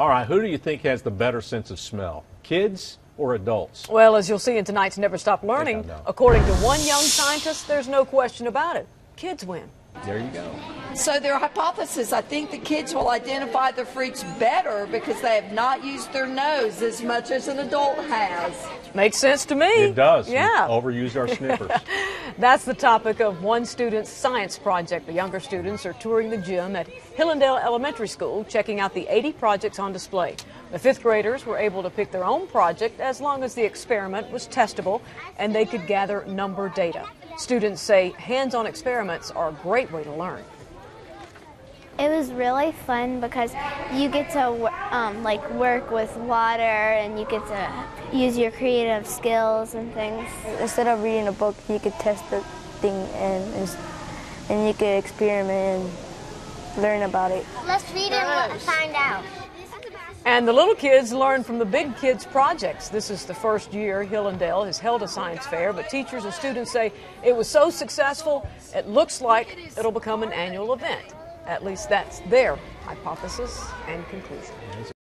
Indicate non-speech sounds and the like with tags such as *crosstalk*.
All right, who do you think has the better sense of smell? Kids or adults? Well, as you'll see in tonight's Never Stop Learning, according to one young scientist, there's no question about it. Kids win. There you go. So their hypothesis, I think the kids will identify the fruits better because they have not used their nose as much as an adult has. Makes sense to me. It does. We Yeah. overuse our sniffers. *laughs* That's the topic of one student's science project. The younger students are touring the gym at Hillandale Elementary School, checking out the 80 projects on display. The fifth graders were able to pick their own project as long as the experiment was testable and they could gather number data. Students say hands on experiments are a great way to learn. It was really fun because you get to um, like work with water and you get to use your creative skills and things. Instead of reading a book, you could test the thing and and, and you could experiment and learn about it. Let's read and find out. And the little kids learn from the big kids projects. This is the first year Hillandale has held a science fair, but teachers and students say it was so successful, it looks like it'll become an annual event. At least that's their hypothesis and conclusion.